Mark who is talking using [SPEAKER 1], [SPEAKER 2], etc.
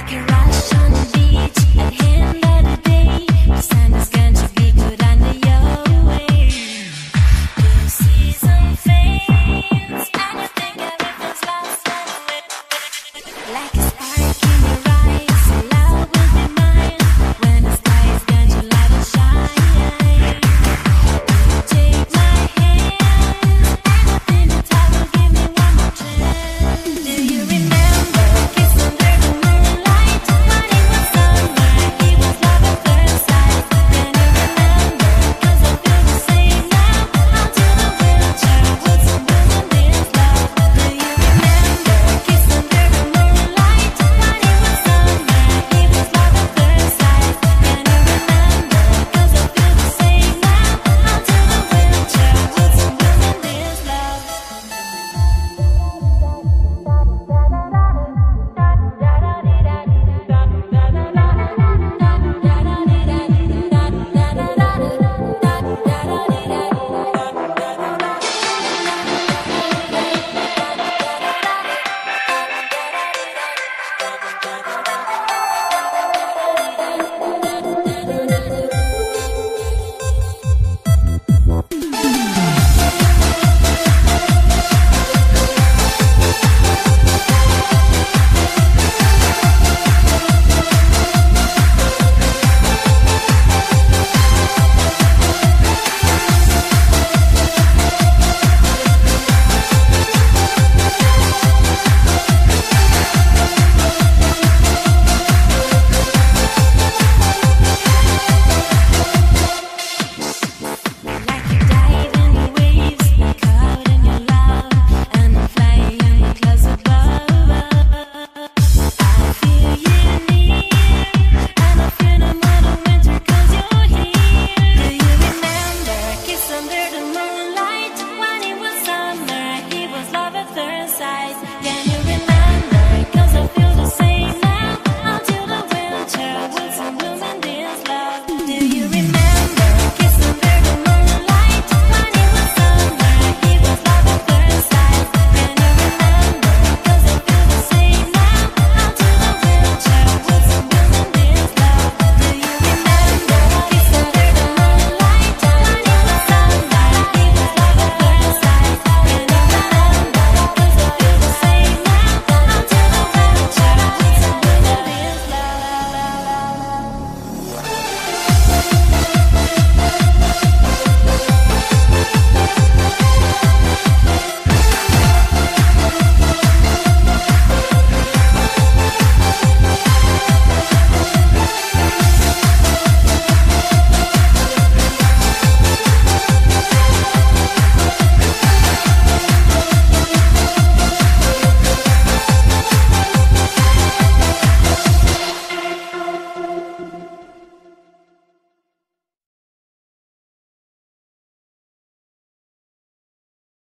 [SPEAKER 1] like a the beach and him.